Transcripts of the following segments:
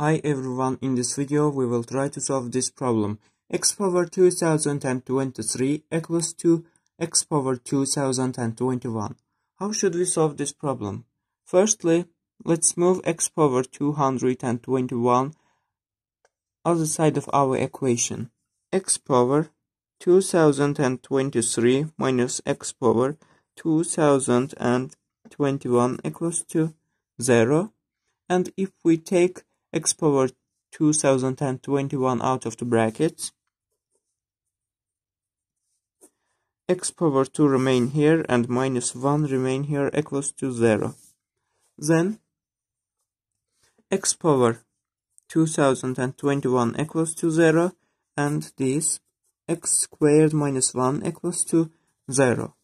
Hi everyone, in this video we will try to solve this problem. x power 2023 equals to x power 2021. How should we solve this problem? Firstly, let's move x power 221 other side of our equation. x power 2023 minus x power 2021 equals to 0 and if we take x power 2021 out of the brackets. X power 2 remain here and minus 1 remain here equals to 0 then x power 2021 equals to 0 and this x squared minus 1 equals to 0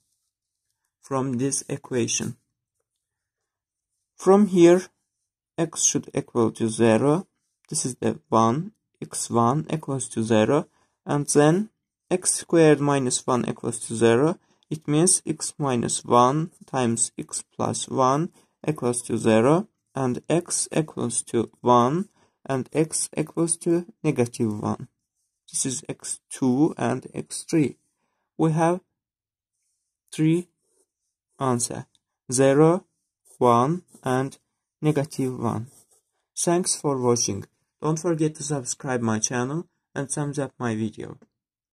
from this equation. From here x should equal to 0 this is the 1 x1 equals to 0 and then x squared minus 1 equals to 0 it means x minus 1 times x plus 1 equals to 0 and x equals to 1 and x equals to negative 1 this is x2 and x3 we have three answer 0 1 and negative 1. Thanks for watching. Don't forget to subscribe my channel and thumbs up my video.